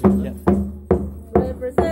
located,